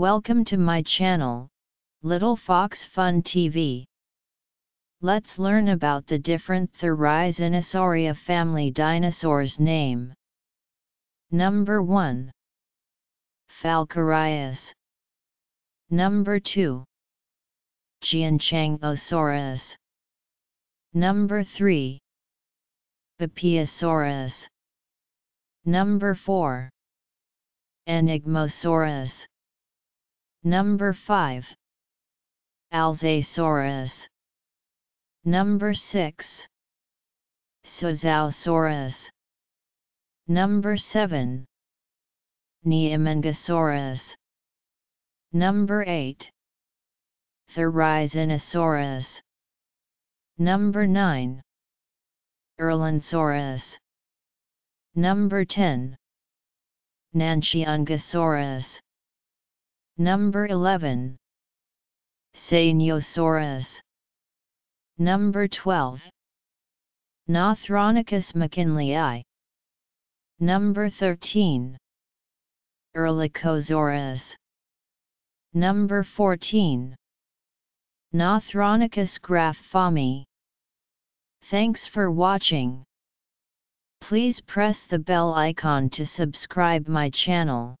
Welcome to my channel, Little Fox Fun TV. Let's learn about the different Therizinosaurida family dinosaurs name. Number 1. Falcarius. Number 2. Jianchangosaurus. Number 3. Beipiaosaurus. Number 4. Enigmosaurus. Number 5. Alxasaurus. Number 6. Suzhousaurus. Number 7. Neimongosaurus. Number 8. Therizinosaurus. Number 9. Erliansaurus. Number 10. Nanshiungosaurus. Number 11. Segnosaurus. Number 12. Nothronychus mckinleyi. Number 13. Erlikosaurus. Number 14. Nothronychus graffami. Thanks for watching. Please press the bell icon to subscribe my channel.